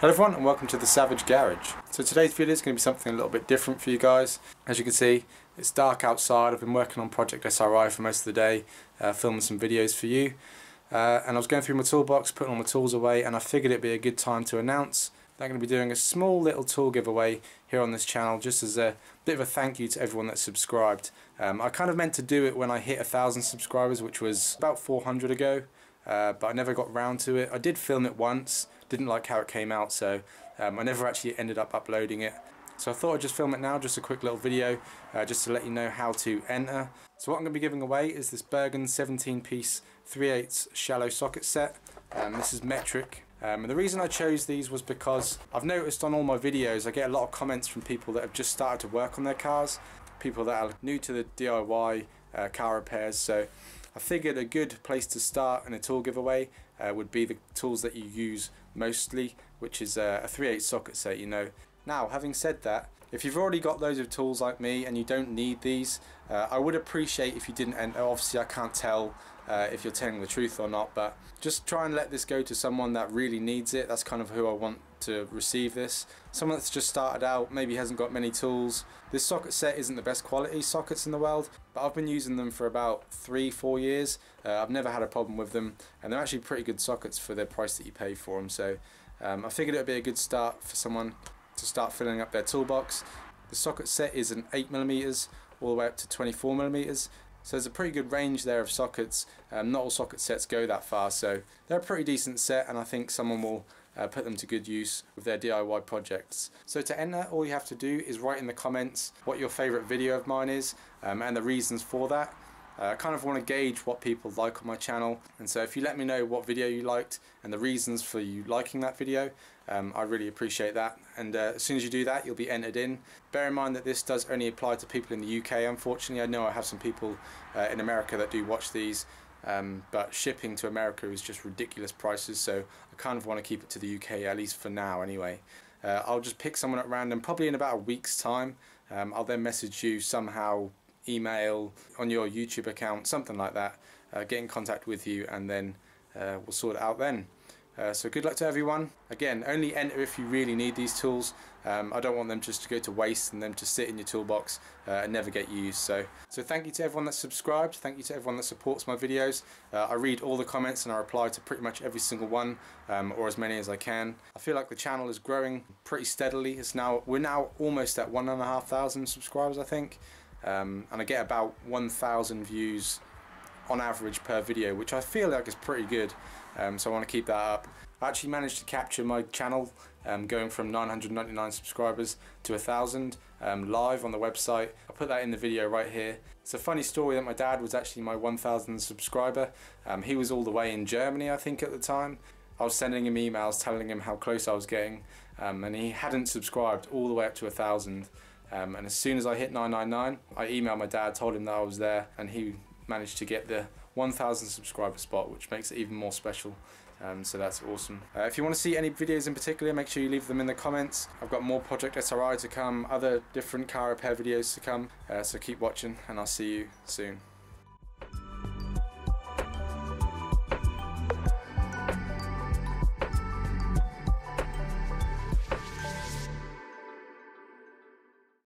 Hello everyone and welcome to the Savage Garage. So today's video is going to be something a little bit different for you guys. As you can see it's dark outside, I've been working on Project SRI for most of the day, uh, filming some videos for you. Uh, and I was going through my toolbox, putting all my tools away and I figured it'd be a good time to announce that I'm going to be doing a small little tool giveaway here on this channel just as a bit of a thank you to everyone that's subscribed. Um, I kind of meant to do it when I hit a thousand subscribers which was about 400 ago uh, but I never got round to it. I did film it once didn't like how it came out so um, I never actually ended up uploading it. So I thought I'd just film it now, just a quick little video, uh, just to let you know how to enter. So what I'm going to be giving away is this Bergen 17 piece 3 8 shallow socket set. Um, this is metric. Um, and the reason I chose these was because I've noticed on all my videos I get a lot of comments from people that have just started to work on their cars, people that are new to the DIY uh, car repairs. So I figured a good place to start in a tool giveaway uh, would be the tools that you use mostly, which is uh, a 3/8 socket set, you know. Now, having said that, if you've already got loads of tools like me and you don't need these, uh, I would appreciate if you didn't enter. Obviously, I can't tell uh, if you're telling the truth or not, but just try and let this go to someone that really needs it. That's kind of who I want to receive this. Someone that's just started out, maybe hasn't got many tools. This socket set isn't the best quality sockets in the world, but I've been using them for about three, four years. Uh, I've never had a problem with them, and they're actually pretty good sockets for the price that you pay for them. So um, I figured it would be a good start for someone to start filling up their toolbox. The socket set is an 8mm all the way up to 24mm. So there's a pretty good range there of sockets. Um, not all socket sets go that far, so they're a pretty decent set, and I think someone will uh, put them to good use with their DIY projects. So to enter, all you have to do is write in the comments what your favourite video of mine is um, and the reasons for that. Uh, I kind of want to gauge what people like on my channel and so if you let me know what video you liked and the reasons for you liking that video um, I really appreciate that and uh, as soon as you do that you'll be entered in. Bear in mind that this does only apply to people in the UK unfortunately. I know I have some people uh, in America that do watch these um, but shipping to America is just ridiculous prices so I kind of want to keep it to the UK at least for now anyway. Uh, I'll just pick someone at random probably in about a week's time. Um, I'll then message you somehow email, on your YouTube account, something like that, uh, get in contact with you and then uh, we'll sort it out then. Uh, so good luck to everyone. Again, only enter if you really need these tools. Um, I don't want them just to go to waste and them to sit in your toolbox uh, and never get used. So, so thank you to everyone that's subscribed. Thank you to everyone that supports my videos. Uh, I read all the comments and I reply to pretty much every single one, um, or as many as I can. I feel like the channel is growing pretty steadily. It's now we're now almost at one and a half thousand subscribers, I think um, and I get about 1,000 views on average per video which I feel like is pretty good um, so I want to keep that up. I actually managed to capture my channel um, going from 999 subscribers to 1,000 um, live on the website. I put that in the video right here. It's a funny story that my dad was actually my 1,000 subscriber. Um, he was all the way in Germany I think at the time. I was sending him emails telling him how close I was getting um, and he hadn't subscribed all the way up to 1,000 um, and as soon as I hit 999, I emailed my dad, told him that I was there, and he managed to get the 1,000 subscriber spot, which makes it even more special. Um, so that's awesome. Uh, if you want to see any videos in particular, make sure you leave them in the comments. I've got more Project SRI to come, other different car repair videos to come, uh, so keep watching, and I'll see you soon.